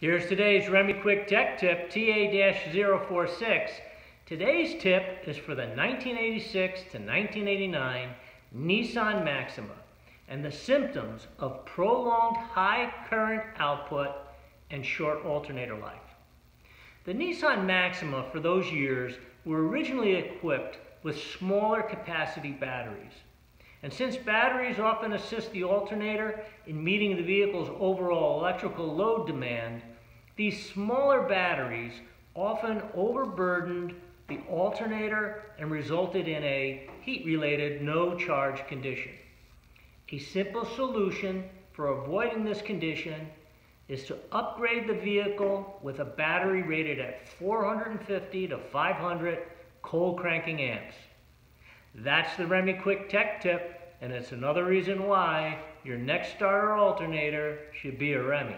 Here's today's Remy Quick Tech Tip TA-046. Today's tip is for the 1986 to 1989 Nissan Maxima and the symptoms of prolonged high current output and short alternator life. The Nissan Maxima for those years were originally equipped with smaller capacity batteries. And since batteries often assist the alternator in meeting the vehicle's overall electrical load demand, these smaller batteries often overburdened the alternator and resulted in a heat-related no-charge condition. A simple solution for avoiding this condition is to upgrade the vehicle with a battery rated at 450 to 500 cold cranking amps. That's the Remy Quick Tech Tip, and it's another reason why your next starter alternator should be a Remy.